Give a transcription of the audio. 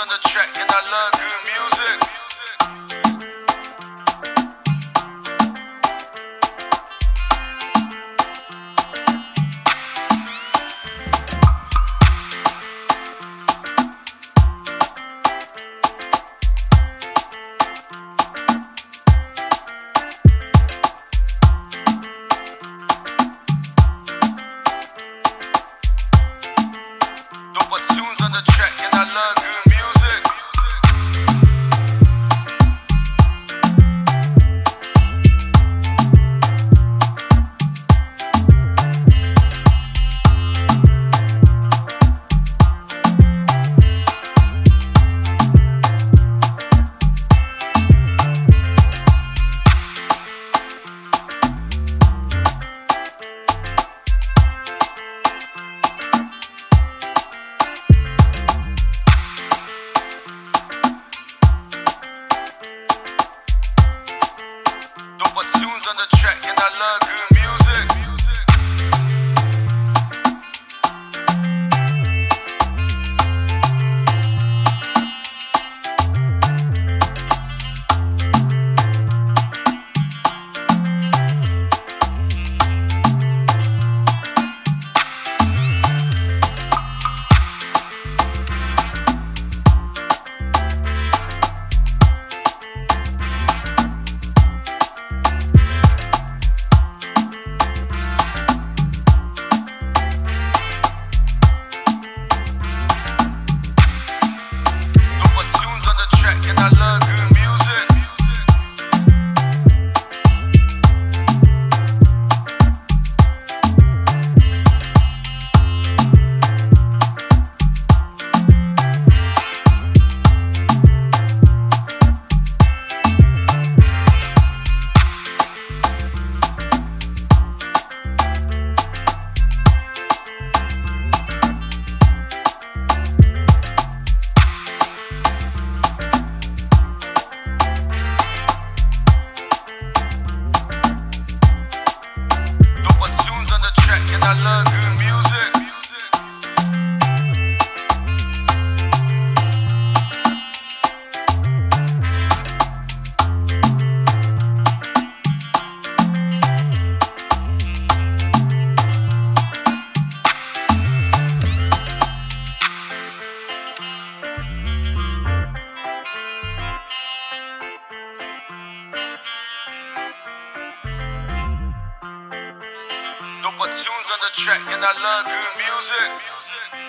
on the track, and I love good music. On the track, and I love Dopatunes on the track, and I love good music. music.